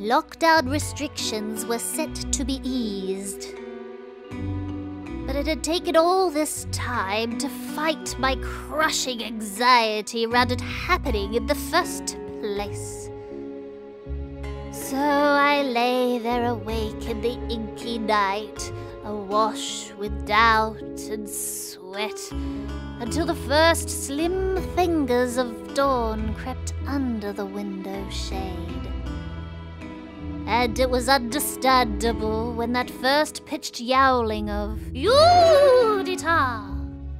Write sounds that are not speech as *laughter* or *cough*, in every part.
lockdown restrictions were set to be eased. But it had taken all this time to fight my crushing anxiety around it happening in the first place. So I lay there awake in the inky night, awash with doubt and sweat, until the first slim fingers of dawn crept under the window shade. And it was understandable when that first pitched yowling of Yooditah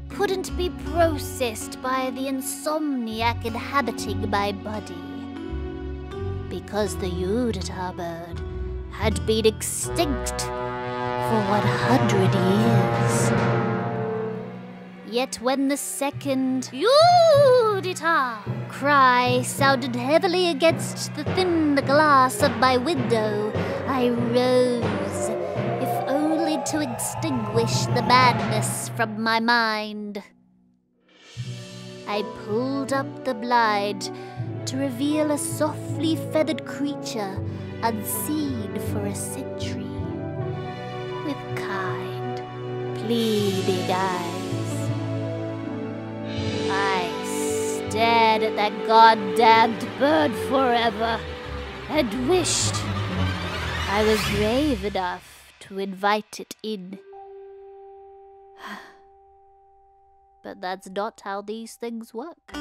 couldn't be processed by the insomniac inhabiting my body. Because the Yooditah bird had been extinct for 100 years. Yet when the second Yooditah cry sounded heavily against the thin glass of my window, I rose, if only to extinguish the madness from my mind. I pulled up the blind to reveal a softly feathered creature unseen for a century, with kind, pleading eyes. Stared at that goddamned bird forever and wished I was brave enough to invite it in. *sighs* But that's not how these things work.